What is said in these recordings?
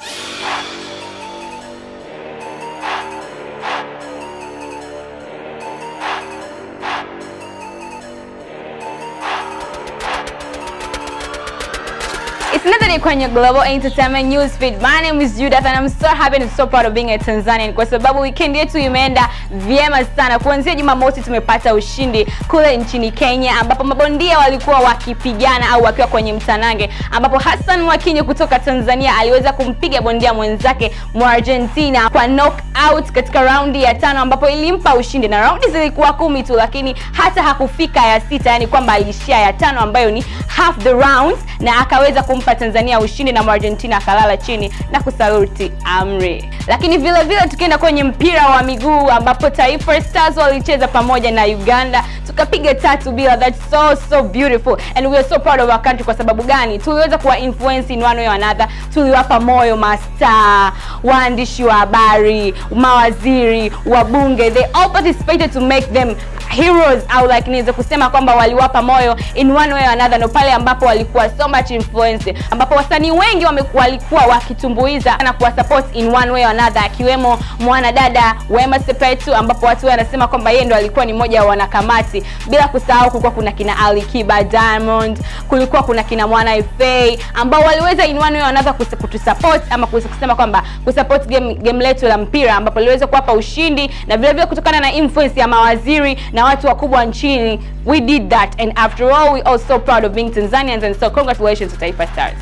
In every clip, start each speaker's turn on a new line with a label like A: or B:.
A: Yeah. It's another day kwenye Global Entertainment News Feed. My name is Judith and I'm so happy and so proud of being a Tanzanian kwa sababu weekend yetu imeenda vyema sana. Kuanzia Jumamosi tumepata ushindi kule nchini Kenya ambapo mabondia walikuwa wakipigana au wakiwa kwenye mtanange ambapo Hassan Mwakinyo kutoka Tanzania aliweza kumpiga bondia mwenzake mwa Argentina kwa knockout katika raundi ya tano ambapo ilimpa ushindi na raundi zilikuwa kumi tu, lakini hata hakufika ya sita, yani kwamba alishia ya tano ambayo ni half the rounds na akaweza kumpa Tanzania ushindi na Argentina akalala chini na kusaluti amri. Lakini vile vile tukienda kwenye mpira wa miguu ambapo Taifa Stars walicheza pamoja na Uganda tukapiga tatu bila. That's so so beautiful and we are so proud of our country. Kwa sababu gani? Tuliweza kuwa influence in one way or another, tuliwapa moyo mastaa, waandishi wa habari, mawaziri, wabunge, they all participated to make them heroes au like niweze kusema kwamba waliwapa moyo in one way or another, ndo pale ambapo walikuwa so much influence, ambapo wasanii wengi walikuwa wakitumbuiza na kuwa support in one way or another, akiwemo mwanadada Wema Sepetu, ambapo watu wanasema kwamba yeye ndo alikuwa ni mmoja wa wanakamati, bila kusahau kulikuwa kuna kina Ali Kiba, Diamond, kulikuwa kuna kina Mwana FA ambao waliweza in one way or another kutusupport ama kuweza kusema kwamba kusupport game, game letu la mpira ambapo liweza kuwapa ushindi na vile vile kutokana na influence ya mawaziri na watu wakubwa nchini we did that and after all we are so proud of being Tanzanians and so congratulations to Taifa Stars.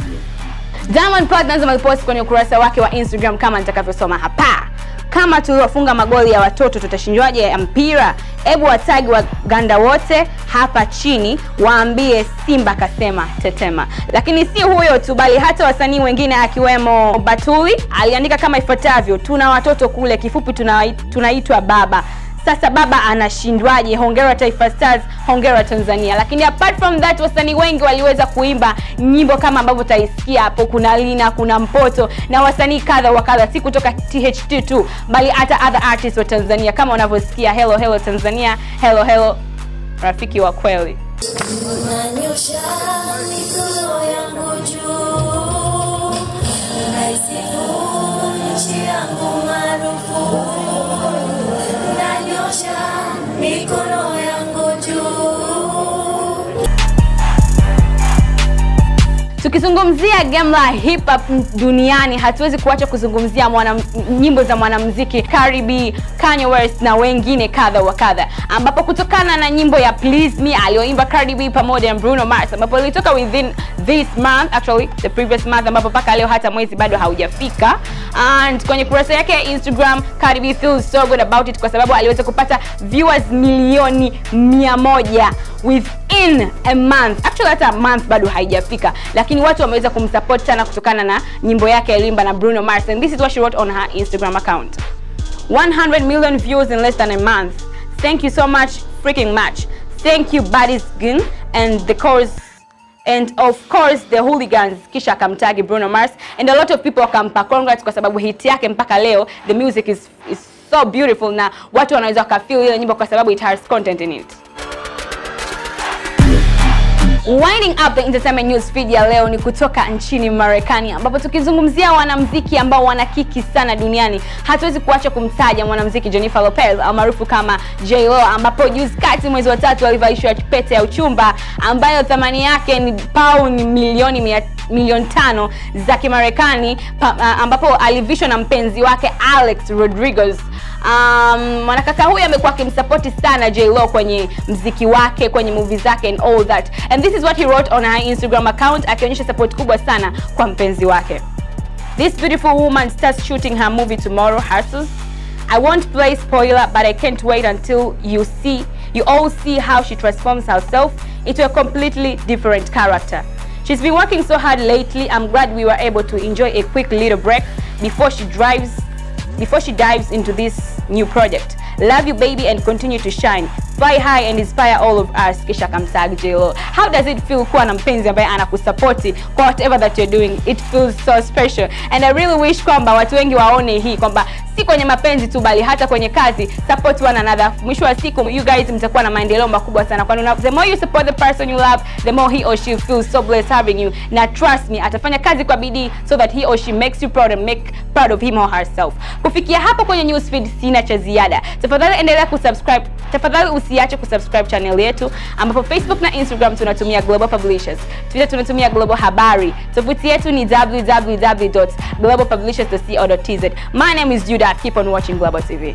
A: Diamond Platnumz amepost kwenye ukurasa wake wa Instagram kama nitakavyosoma hapa. Kama tuliwafunga magoli ya watoto tutashindwaje ya mpira? Hebu watagi Waganda wote hapa chini waambie Simba kasema tetema. Lakini si huyo tu, bali hata wasanii wengine akiwemo Batuli aliandika kama ifuatavyo: tuna watoto kule, kifupi tunaitwa tuna baba sasa baba anashindwaje? Hongera Taifa Stars, hongera Tanzania. Lakini apart from that, wasanii wengi waliweza kuimba nyimbo kama ambavyo utaisikia hapo. Kuna Lina, kuna Mpoto na wasanii kadha wa kadha, si kutoka THT tu, bali hata other artists wa Tanzania kama unavyosikia hello hello Tanzania, hello hello rafiki wa kweli.
B: Mikono yangu juu.
A: Tukizungumzia game la hip hop duniani hatuwezi kuacha kuzungumzia mwana, nyimbo za mwanamuziki Cardi B, Kanye West na wengine kadha wa kadha, ambapo kutokana na nyimbo ya Please Me aliyoimba Cardi B pamoja na Bruno Mars, ambapo ilitoka within this month actually the previous month, ambapo mpaka leo hata mwezi bado haujafika. And kwenye kurasa yake ya Instagram Cardi B feels so good about it kwa sababu aliweza kupata viewers milioni mia moja within a month. Actually hata month bado haijafika lakini watu wameweza kumsupport sana kutokana na nyimbo yake aliyoimba na Bruno Mars. And this is what she wrote on her Instagram account. 100 million views in less than a month. Thank you so much freaking much. Thank you Buddy Skin, and the chorus and of course the hooligans kisha akamtagi Bruno Mars. And a lot of people wakampa congrats kwa sababu hit yake mpaka leo the music is, is so beautiful na watu wanaweza wakafeel ile nyimbo kwa sababu it has content in it Winding up the entertainment news feed ya leo ni kutoka nchini Marekani ambapo tukizungumzia wanamziki ambao wana kiki sana duniani, hatuwezi kuacha kumtaja mwanamziki Jennifer Lopez almaarufu kama J-Lo, ambapo juzi kati mwezi wa tatu alivalishwa pete ya uchumba ambayo thamani yake ni pauni milioni mia milioni tano za Kimarekani ah, ambapo alivishwa na mpenzi wake Alex Rodriguez. Um, mwanakaka huyu amekuwa akimsapoti sana J-Lo kwenye mziki wake, kwenye movie zake and all that. And this is what he wrote on her Instagram account akionyesha support kubwa sana kwa mpenzi wake. This beautiful woman starts shooting her movie tomorrow, Hustles. I won't play spoiler, but I can't wait until you see, you all see how she transforms herself into a completely different character. She's been working so hard lately. I'm glad we were able to enjoy a quick little break before she drives, before she dives into this new project. Love you, baby, and continue to shine. Fly high and inspire all of us kisha akamtag J-Lo. How does it feel kuwa na mpenzi ambaye anakusupport kwa whatever that you're doing? It feels so special and I really wish kwamba watu wengi waone hii kwamba si kwenye mapenzi tu bali hata kwenye kazi support one another. Mwisho wa siku you guys mtakuwa na maendeleo makubwa sana kwani the more you support the person you love the more he or she feels so blessed having you na trust me atafanya kazi kwa bidii so that he or she makes you proud and make proud of him or herself. Kufikia hapo kwenye newsfeed sina cha ziada. Tafadhali endelea kusubscribe. Tafadhali usiache kusubscribe channel yetu ambapo Facebook na Instagram tunatumia Global Publishers. Twitter tunatumia Global Habari. Tovuti yetu ni www.globalpublishers.co.tz. My name is Judah. Keep on watching Global TV.